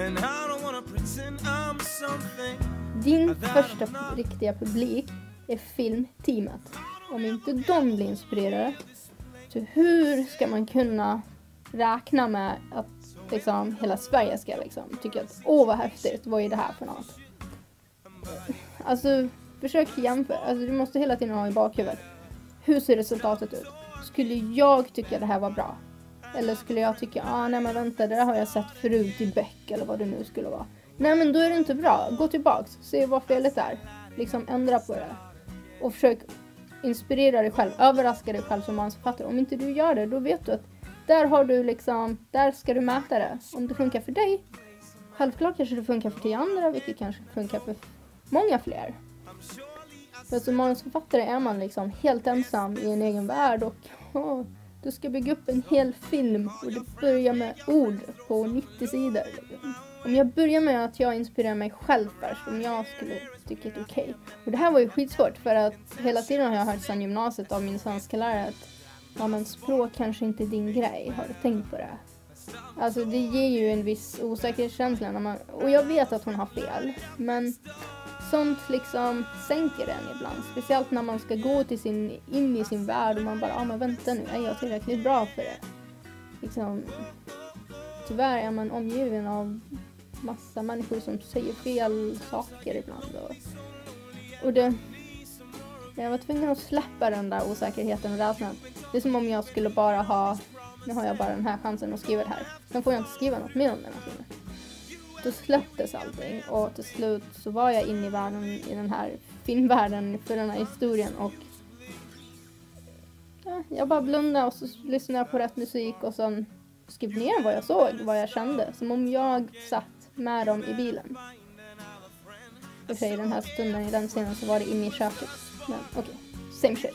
And I don't wanna pretend I'm something. Din första riktiga publik är filmteamet. Om inte de blir inspirerade, så hur ska man kunna räkna med att liksom, hela Sverige ska liksom, tycka att åh vad häftigt, vad är det här för något? Alltså, försök jämföra. Alltså, du måste hela tiden ha i bakhuvudet. Hur ser resultatet ut? Skulle jag tycka det här var bra? Eller skulle jag tycka, ah nej men vänta, det där har jag sett förut i Beck eller vad det nu skulle vara. Nej men då är det inte bra. Gå tillbaks, se vad felet är. Liksom ändra på det. Och försök inspirera dig själv, överraska dig själv som manusförfattare. Om inte du gör det, då vet du att där har du liksom, där ska du mäta det. Om det funkar för dig, självklart kanske det funkar för tio andra, vilket kanske funkar för många fler. För som manusförfattare är man liksom helt ensam i en egen värld och du ska bygga upp en hel film och det börjar med ord på 90 sidor. Om jag börjar med att jag inspirerar mig själv först, om jag skulle tycka det är okej. Och det här var ju skitsvårt för att hela tiden har jag hört sedan gymnasiet av min svenska lärare att ja men språk kanske inte är din grej, har du tänkt på det? Alltså det ger ju en viss osäkerhetskänsla när man, och jag vet att hon har fel, men sånt liksom sänker en ibland. Speciellt när man ska gå till sin, in i sin värld och man bara, ja ah, men vänta nu, är jag tillräckligt bra för det? Liksom, tyvärr är man omgiven av massa människor som säger fel saker ibland. Och, och det, jag var tvungen att släppa den där osäkerheten och rädslan. Det är som om jag skulle bara ha, nu har jag bara den här chansen att skriva det här. Sen får jag inte skriva något mer om den här filmen. Då släpptes allting och till slut så var jag inne i världen, i den här filmvärlden för den här historien och ja, jag bara blundade och så lyssnade jag på rätt musik och sen skrev ner vad jag såg, vad jag kände. Som om jag satt med dem i bilen. I och för sig den här stunden i den scenen så var det inne i köket. Men okej, okay. same shit.